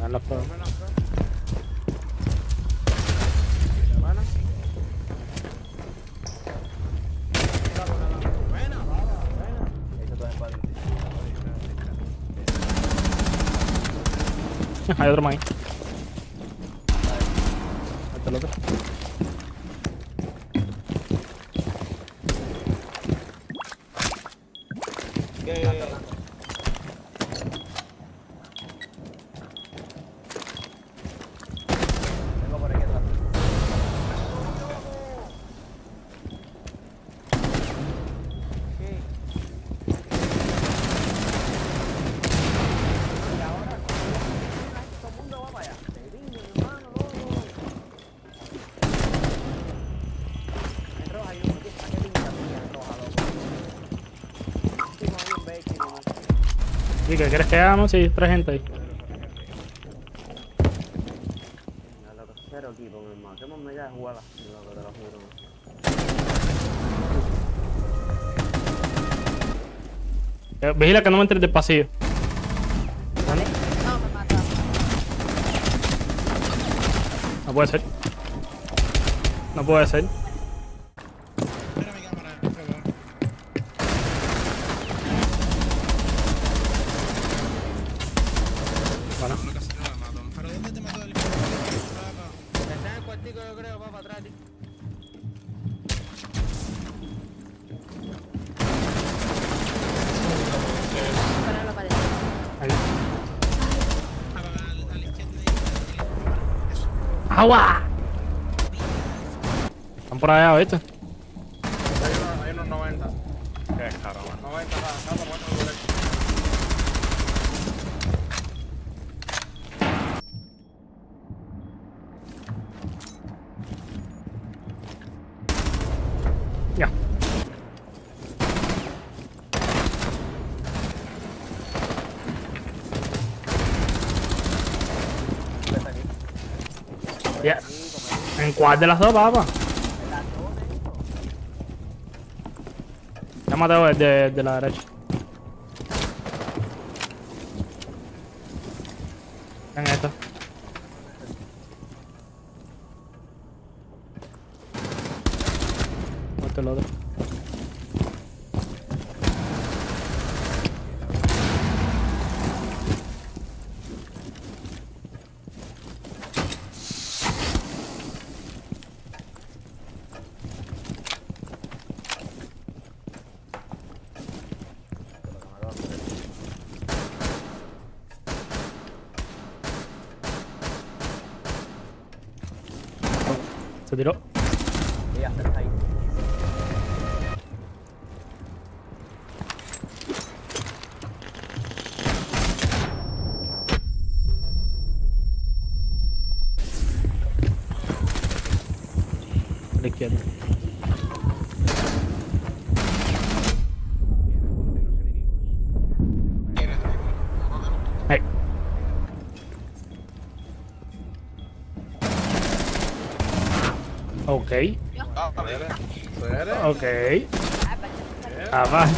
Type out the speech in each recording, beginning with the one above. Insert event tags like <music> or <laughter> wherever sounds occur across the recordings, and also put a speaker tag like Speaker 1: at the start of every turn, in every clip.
Speaker 1: Dan los fuegos. Hay otro más ahí. Está el otro.
Speaker 2: Vengo por aquí atrás. Y ahora, todo el mundo va para allá. Te digo, hermano, loco. En roja hay uno, tío. ¿Para qué pinta mía en roja, loco? Último hay un Becky, loco.
Speaker 1: ¿Y qué quieres que hagamos? Sí, tres gente ahí.
Speaker 2: Cero equipo, mi hermano. De te lo juro.
Speaker 1: Eh, Vigila que no me entres del pasillo.
Speaker 3: No, me mata.
Speaker 1: No puede ser. No puede ser. ¡Agua! Están por allá, ¿viste?
Speaker 4: Hay unos, hay unos 90. Qué caro, man. 90 cada, cada 90 directo.
Speaker 1: Ya.
Speaker 2: Está aquí.
Speaker 1: Ya. ¿En cuál de las dos, papá? Ya matado el de, de la derecha. En esta. Muerto el otro. Se tiró. A la izquierda. Ok. Ok. Va.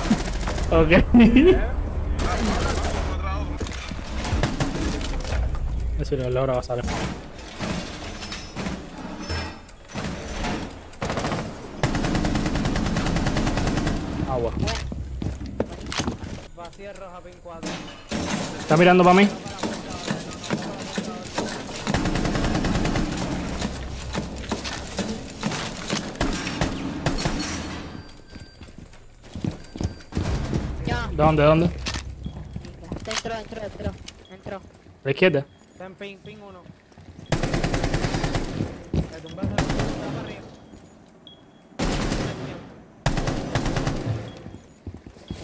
Speaker 1: Ok. <laughs> Eso lo logra pasar. Agua.
Speaker 2: Vacía roja, pin 4.
Speaker 1: ¿Está mirando para mí? ¿Dónde? ¿Dónde?
Speaker 3: Entró, entró, entró. Entró.
Speaker 1: ¿A la izquierda?
Speaker 2: Está en pin, pin 1. Le tumbaste la puta para arriba.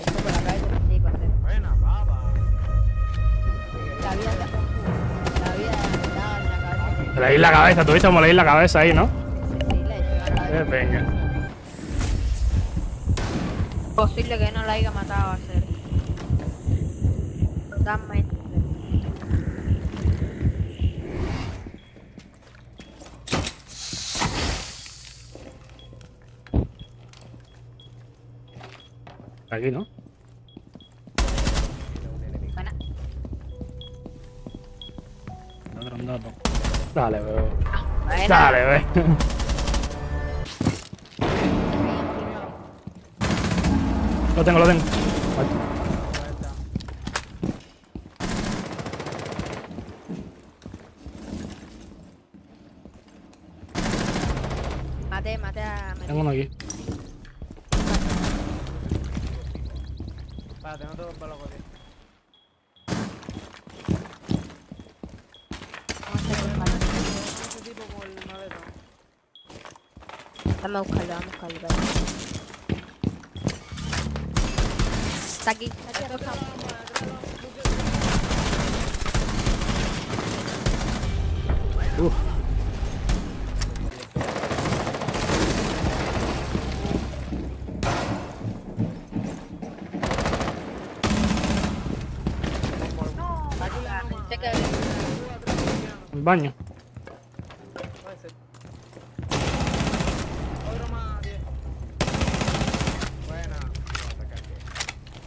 Speaker 3: Esto por la calle. Sí, parce.
Speaker 2: Buena, baba.
Speaker 3: La vida está. La vida está en la cabeza.
Speaker 1: Le di la cabeza, tuviste como le di la cabeza ahí, ¿no?
Speaker 3: Sí, sí, le dio la cabeza.
Speaker 1: peña.
Speaker 3: Posible que no la haya matado a ser.
Speaker 1: Aquí, ¿no?
Speaker 3: Buena.
Speaker 1: No, no. Dale, bebé. Dale, bebé. Lo tengo, lo tengo.
Speaker 3: Maté, maté a...
Speaker 1: Tengo uno aquí.
Speaker 2: Vale, tengo todos para los botes. Este tipo con el madero.
Speaker 3: Vamos a buscarlo, vamos a buscarlo. Está aquí, está aquí,
Speaker 1: el baño.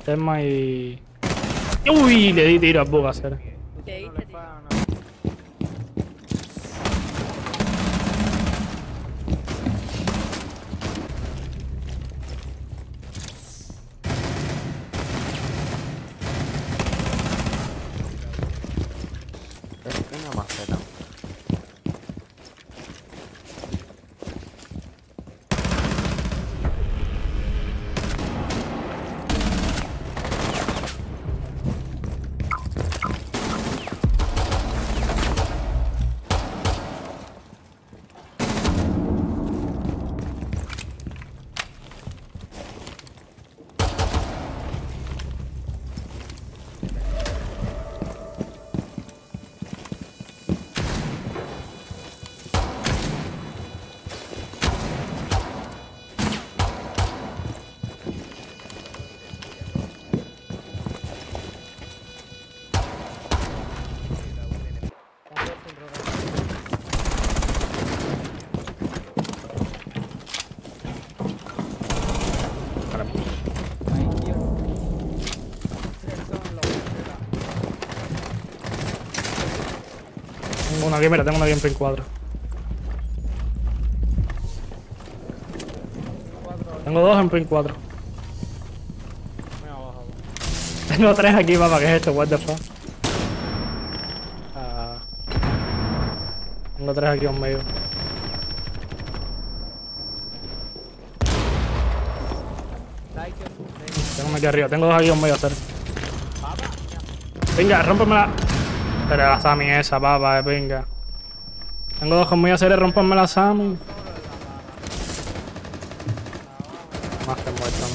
Speaker 1: Tema y... ¡Uy! Le di tiro a
Speaker 2: Bugacer.
Speaker 5: Una.
Speaker 1: Tengo aquí, mira, tengo uno aquí en pin 4.
Speaker 2: Cuatro.
Speaker 1: Tengo dos en pin 4.
Speaker 2: Muy abajo.
Speaker 1: Tengo tres aquí, papá, ¿qué es esto? What the fuck? Ah. Tengo tres aquí.
Speaker 2: Like it.
Speaker 1: Tengo uno aquí arriba. Tengo dos aquí conmigo, hacer. Venga, rómpemela. Pero la Sami esa, papá, eh, venga. Tengo dos conmigo, hacer, rómpeme la Sami. Más que muerto.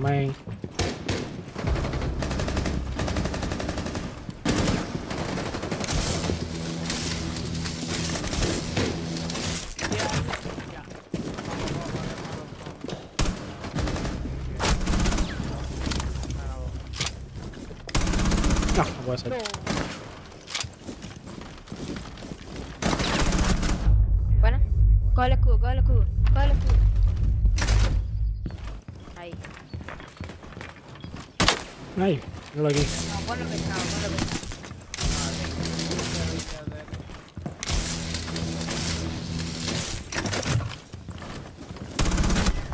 Speaker 1: No ser.
Speaker 3: Bueno, coge el escudo, coge el escudo, coge el escudo. Ahí.
Speaker 1: Ay, míralo aquí.
Speaker 3: No, ponlo pesado, ponlo pesado.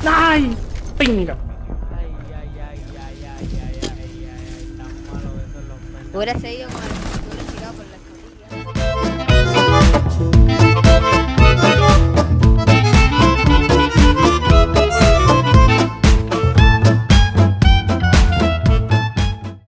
Speaker 1: ¡Ay! ¡Pinga!
Speaker 3: Hubiera seguido con el... Por la.